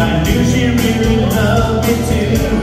I knew she really loved me too